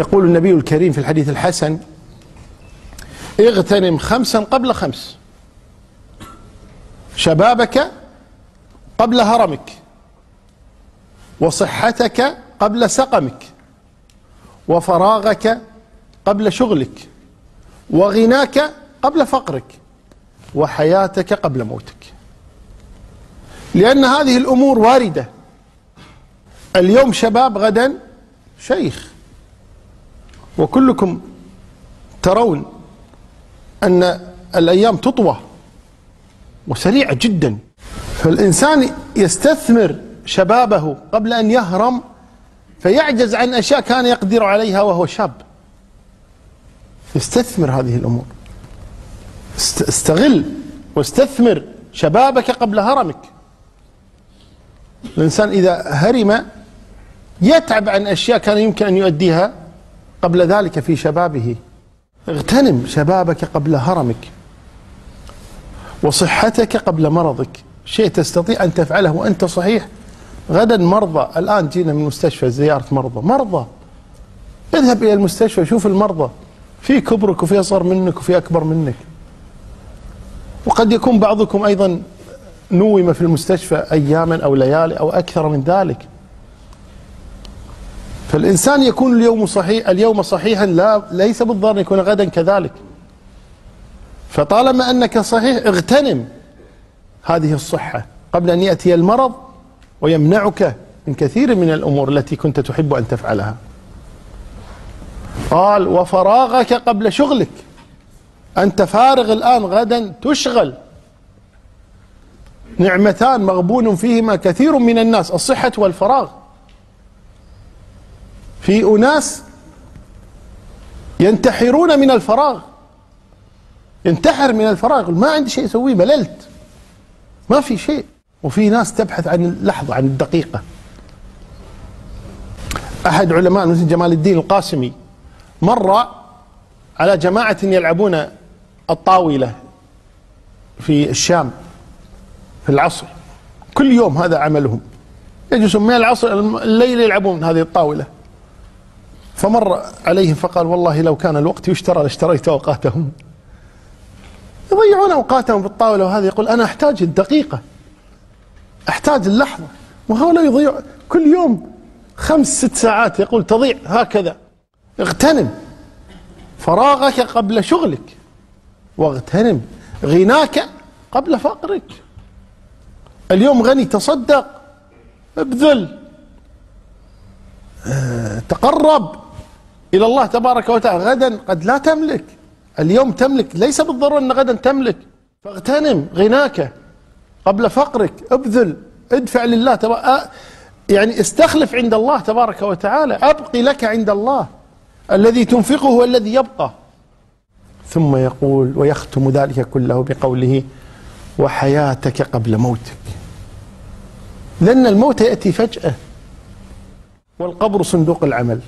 يقول النبي الكريم في الحديث الحسن اغتنم خمسا قبل خمس. شبابك قبل هرمك. وصحتك قبل سقمك. وفراغك قبل شغلك. وغناك قبل فقرك. وحياتك قبل موتك. لأن هذه الأمور واردة. اليوم شباب غدا شيخ. وكلكم ترون أن الأيام تطوى وسريعة جدا. فالإنسان يستثمر شبابه قبل أن يهرم فيعجز عن أشياء كان يقدر عليها وهو شاب. استثمر هذه الأمور. استغل واستثمر شبابك قبل هرمك. الإنسان إذا هرم يتعب عن أشياء كان يمكن أن يؤديها قبل ذلك في شبابه. اغتنم شبابك قبل هرمك. وصحتك قبل مرضك. شيء تستطيع أن تفعله وأنت صحيح. غدا مرضى. الآن جينا من مستشفى زيارة مرضى. مرضى. اذهب إلى المستشفى شوف المرضى. في كبرك وفي أصغر منك وفي أكبر منك. وقد يكون بعضكم أيضا نوم في المستشفى أياما أو ليالي أو أكثر من ذلك. فالإنسان يكون اليوم صحيح اليوم صحيحا لا ليس بالضرر يكون غدا كذلك. فطالما أنك صحيح اغتنم. هذه الصحة. قبل أن يأتي المرض ويمنعك من كثير من الأمور التي كنت تحب أن تفعلها. قال وفراغك قبل شغلك. أنت فارغ الآن غدا تشغل. نعمتان مغبون فيهما كثير من الناس الصحة والفراغ. في أناس ينتحرون من الفراغ. ينتحر من الفراغ. ما عندي شيء أسويه مللت ما في شيء. وفي ناس تبحث عن اللحظة عن الدقيقة. أحد علماء مثل جمال الدين القاسمي مر على جماعة يلعبون الطاولة في الشام في العصر. كل يوم هذا عملهم. يجلسون من العصر الليل يلعبون هذه الطاولة. فمر عليهم فقال والله لو كان الوقت يشترى لاشتريت أوقاتهم. يضيعون أوقاتهم في الطاولة وهذا يقول أنا أحتاج الدقيقة. أحتاج اللحظة. وهؤلاء يضيع كل يوم خمس ست ساعات يقول تضيع هكذا. اغتنم. فراغك قبل شغلك. واغتنم. غناك قبل فقرك. اليوم غني تصدق. ابذل. آه تقرب. إلى الله تبارك وتعالى. غدا قد لا تملك. اليوم تملك. ليس بالضرورة أن غدا تملك. فاغتنم غناك قبل فقرك. ابذل. ادفع لله تبارك يعني استخلف عند الله تبارك وتعالى. أبقي لك عند الله. الذي تنفقه هو الذي يبقى. ثم يقول ويختم ذلك كله بقوله وحياتك قبل موتك. لأن الموت يأتي فجأة. والقبر صندوق العمل.